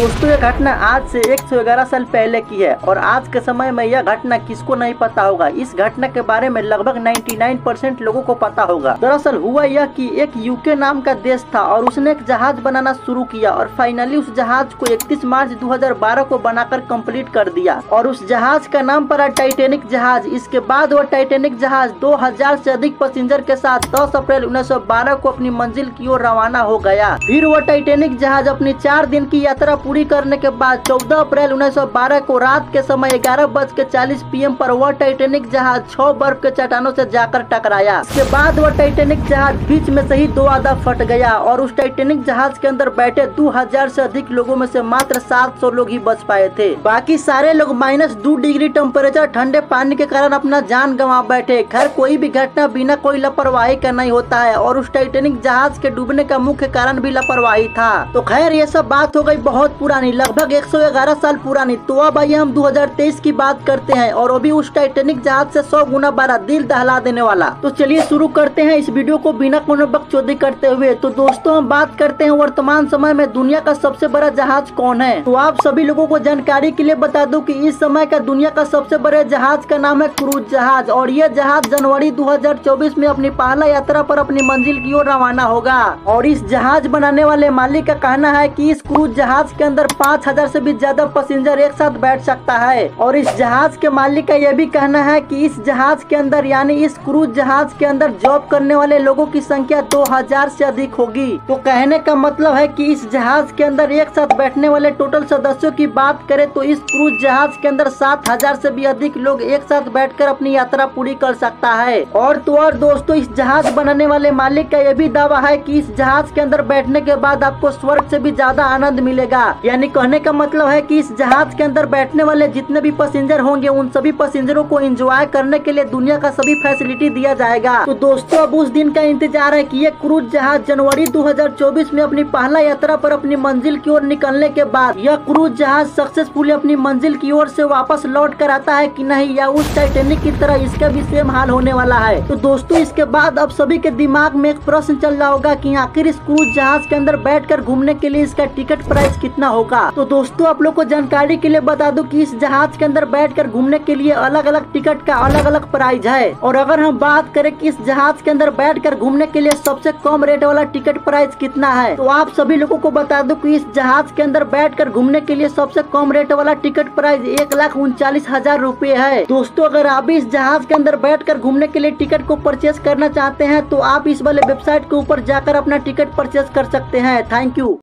दोस्तों ये घटना आज से 111 साल पहले की है और आज के समय में यह घटना किसको नहीं पता होगा? इस घटना के बारे में लगभग 99 परसेंट लोगो को पता होगा। दरअसल हुआ यह कि एक यूके नाम का देश था और उसने एक जहाज़ बनाना शुरू किया और फाइनली उस जहाज़ को 31 मार्च 2012 को बनाकर कंप्लीट कर दिया। और उस जहाज़ का नाम पड़ा टाइटेनिक जहाज़। इसके बाद वह टाइटेनिक जहाज़ 2000 से अधिक पैसेंजर के साथ 10 अप्रैल 1912 को अपनी मंजिल की ओर रवाना हो गया। फिर वह टाइटेनिक जहाज़ अपनी चार दिन की यात्रा पूरी करने के बाद 14 अप्रैल 1912 को रात के समय ग्यारह बज के चालीस पी पर वह टाइटेनिक जहाज़ छह बर्फ़ के चट्टानों से जाकर टकराया। इसके बाद वह टाइटेनिक जहाज़ बीच में से ही दो आधा फट गया और उस टाइटेनिक जहाज़ के अंदर बैठे 2000 से अधिक लोगों में से मात्र 700 लोग ही बच पाए थे। बाकी सारे लोग माइनस दो डिग्री टेम्परेचर, ठंडे पानी के कारण अपना जान गंवा बैठे। खैर, कोई भी घटना बिना कोई लापरवाही का नहीं होता है और उस टाइटेनिक जहाज़ के डूबने का मुख्य कारण भी लापरवाही था। तो खैर, ये सब बात हो गई बहुत पुरानी, लगभग 111 साल पुरानी। तो अब आइए हम 2023 की बात करते हैं और अभी उस टाइटेनिक जहाज़ से 100 गुना बड़ा दिल दहला देने वाला। तो चलिए शुरू करते हैं इस वीडियो को बिना कोनो चौधरी करते हुए। तो दोस्तों, हम बात करते हैं वर्तमान समय में दुनिया का सबसे बड़ा जहाज़ कौन है? तो आप सभी लोगों को जानकारी के लिए बता दूँ कि इस समय का दुनिया का सबसे बड़े जहाज़ का नाम है क्रूज जहाज़ और यह जहाज़ जनवरी 2024 में अपनी पहला यात्रा पर अपनी मंजिल की ओर रवाना होगा। और इस जहाज़ बनाने वाले मालिक का कहना है कि इस क्रूज जहाज़ के अंदर पाँच हज़ार से भी ज़्यादा पैसेंजर एक साथ बैठ सकता है। और इस जहाज़ के मालिक का यह भी कहना है कि इस जहाज़ के अंदर, यानी इस क्रूज जहाज़ के अंदर जॉब करने वाले लोगों की संख्या 2000 से अधिक होगी। तो कहने का मतलब है कि इस जहाज़ के अंदर एक साथ बैठने वाले टोटल सदस्यों की बात करें तो इस क्रूज जहाज़ के अंदर सात हज़ार से भी अधिक लोग एक साथ बैठकर अपनी यात्रा पूरी कर सकता है। और तो और दोस्तों, इस जहाज़ बनाने वाले मालिक का यह भी दावा है की इस जहाज़ के अंदर बैठने के बाद आपको स्वर्ग ऐसी भी ज़्यादा आनंद मिलेगा। यानी कहने का मतलब है कि इस जहाज़ के अंदर बैठने वाले जितने भी पैसेंजर होंगे, उन सभी पैसेंजरों को एंजॉय करने के लिए दुनिया का सभी फैसिलिटी दिया जाएगा। तो दोस्तों, अब उस दिन का इंतज़ार है कि ये क्रूज जहाज़ जनवरी 2024 में अपनी पहला यात्रा पर अपनी मंजिल की ओर निकलने के बाद, यह क्रूज जहाज़ सक्सेसफुली अपनी मंजिल की ओर से वापस लौट कर आता है कि नहीं, या उस टाइटेनिक की तरह इसका भी सेम हाल होने वाला है। तो दोस्तों, इसके बाद अब सभी के दिमाग में एक प्रश्न चल रहा होगा की आखिर इस क्रूज जहाज़ के अंदर बैठ घूमने के लिए इसका टिकट प्राइस कितना होगा? तो दोस्तों, आप लोग को जानकारी के लिए बता दूँ कि इस जहाज़ के अंदर बैठकर घूमने के लिए अलग अलग टिकट का अलग अलग प्राइस है। और अगर हम बात करें कि इस जहाज़ के अंदर बैठकर घूमने के लिए सबसे कम रेट वाला टिकट प्राइस कितना है तो आप सभी लोगों को बता दूँ कि इस जहाज़ के अंदर बैठकर घूमने के लिए सबसे कम रेट वाला टिकट प्राइस एक लाख उनचालीस हज़ार रूपए है। दोस्तों, अगर आप भी इस जहाज़ के अंदर बैठकर घूमने के लिए टिकट को परचेज करना चाहते हैं तो आप इस वाले वेबसाइट के ऊपर जाकर अपना टिकट परचेज कर सकते हैं। Thank you.